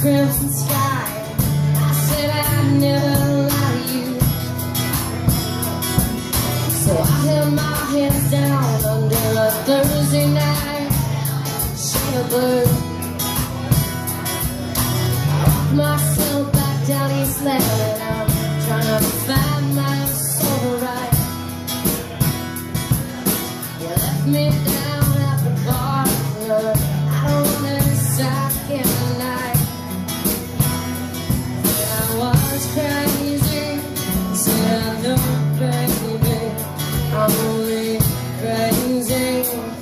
crimson sky. I said I'd never lie to you. So I held my head down under a Thursday night. Jailbird I locked myself back down East Lane And I'm trying to find my soul right. You left me losing